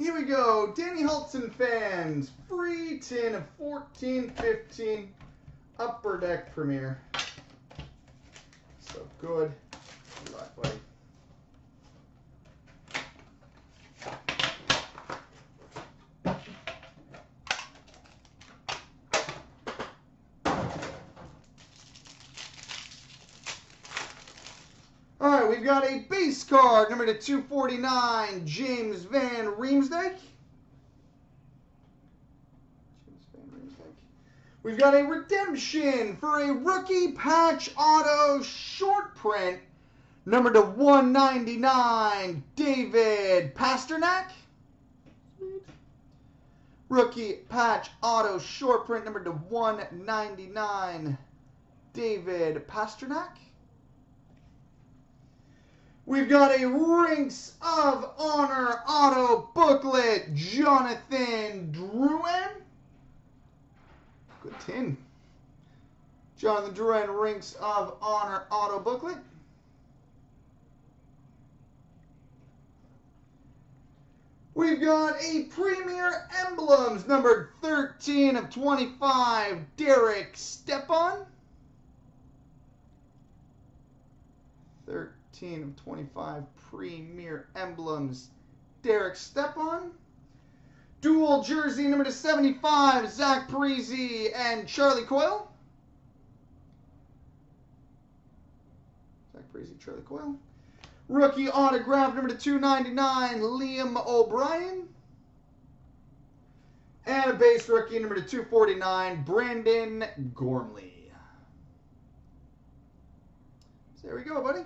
here we go. Danny Hultzen fans. Free tin of 1415 Upper Deck Premier. So. Good luck, buddy. All right, we've got a base card, number to 249, James Van Riemsdyk. We've got a redemption for a rookie patch auto short print, number to 199, David Pastrnak. Rookie patch auto short print, number to 199, David Pastrnak. We've got a Rinks of Honor auto booklet, Jonathan Drouin. Good tin. Jonathan Drouin, Rinks of Honor auto booklet. We've got a Premier Emblems, number 13 of 25, Derek Stepan. 13 of 25 Premier Emblems, Derek Stepan. Dual jersey number to 75, Zach Parise and Charlie Coyle. Zach Parise, Charlie Coyle. Rookie autograph number to 299, Liam O'Brien. And a base rookie number to 249, Brandon Gormley. So there we go, buddy.